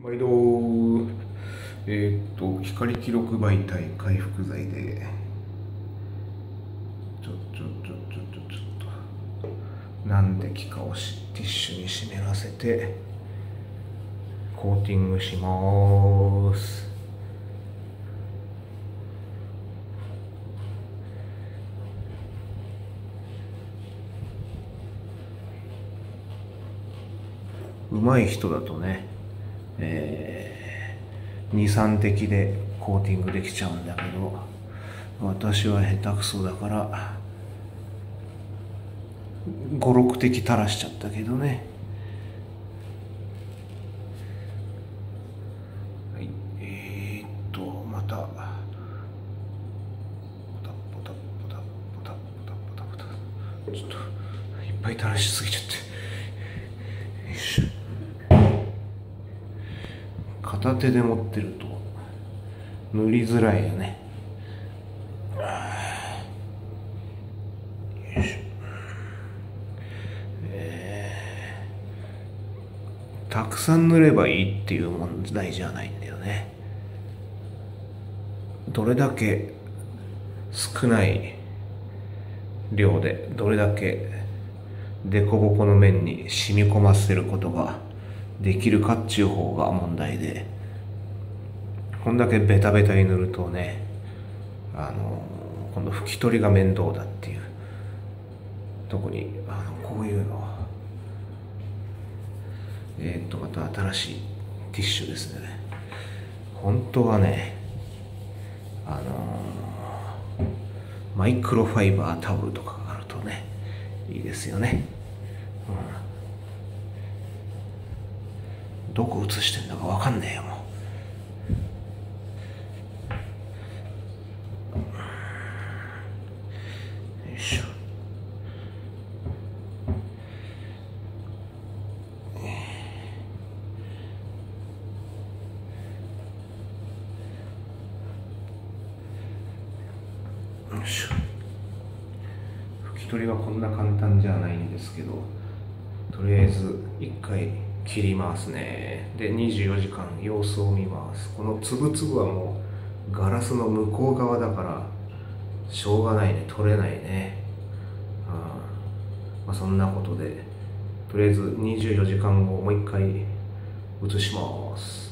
毎度えー、っと光記録媒体回復剤でちょちょちょちょちょちょっと何滴かをティッシュに湿らせてコーティングします。上手い人だとね、えー、23滴でコーティングできちゃうんだけど私は下手くそだから56滴垂らしちゃったけどね。はい。えー、っとまたポタポタポタポタポタポタポタちょっといっぱい垂らしすぎちゃって。片手で持ってると。塗りづらいよね。たくさん塗ればいいっていう問題じゃないんだよね。どれだけ少ない量でどれだけ凸凹の面に染み込ませることができるかっちゅう方が問題で。こんだけベタベタに塗るとねあの今度拭き取りが面倒だっていう。特にあのこういうの。えー、っとまた新しいティッシュですね。本当はねあのマイクロファイバータオルとかがあるとねいいですよね、うん、どこ写してんだかわかんねえよもうよいしょよいしょよいしょ。よいしょ。拭き取りはこんな簡単じゃないんですけどとりあえず1回切りますねで24時間様子を見ますこの粒々はもうガラスの向こう側だからしょうがないね取れないね。うんまあそんなことでとりあえず24時間後もう一回移します。